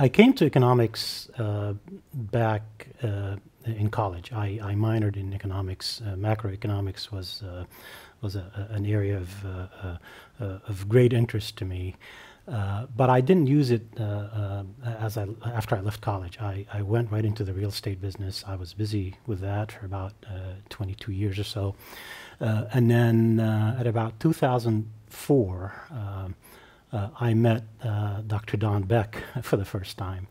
I came to economics uh, back uh, in college. I, I, minored in economics. Uh, macroeconomics was uh, was a, a, an area of uh, of great interest to me. but I didn't use it as I after I left college. I, I went right into the real estate business. I was busy with that for about 22 years or so, and then at about 2004. Um, uh, I met uh, Dr. Don Beck for the first time.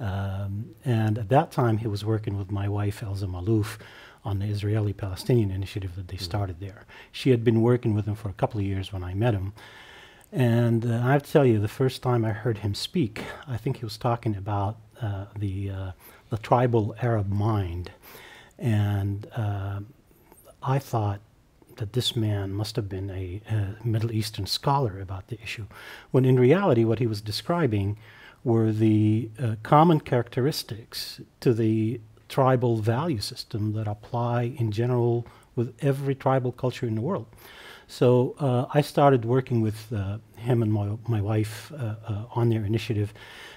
Um, and at that time, he was working with my wife, Elza Maalouf, on the Israeli Palestinian initiative that they mm. started there. She had been working with him for a couple of years when I met him. And uh, I have to tell you, the first time I heard him speak, I think he was talking about uh, the, uh, the tribal Arab mind. And uh, I thought, that this man must have been a, a, Middle Eastern scholar about the issue, when in reality, what he was describing were the uh, common characteristics to the tribal value system that apply in general with every tribal culture in the world. So uh, I started working with uh, him and my, my wife uh, uh, on their initiative.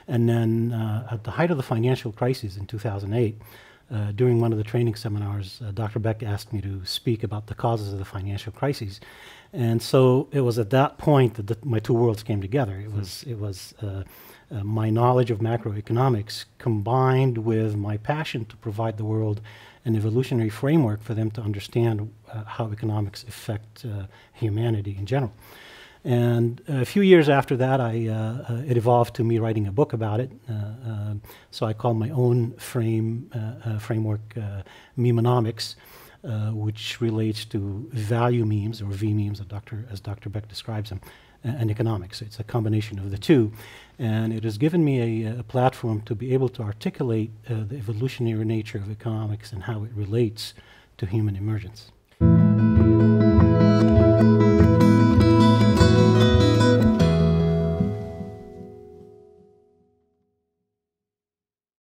And then uh, at the height of the financial crisis in 2008, uh, during one of the training seminars, uh, Dr. Beck asked me to speak about the causes of the financial crises, and so it was at that point that the, my two worlds came together. It was it was uh, uh my knowledge of macroeconomics combined with my passion to provide the world an evolutionary framework for them to understand uh, how economics affect uh, humanity in general. And a few years after that, I, uh, uh, it evolved to me writing a book about it. Uh, um, so I call my own frame uh, uh, framework memenomics, which relates to value memes or V memes, as Dr. as Dr. Beck describes them, and economics. It's a combination of the two. And it has given me a, a platform to be able to articulate the evolutionary nature of economics and how it relates to human emergence.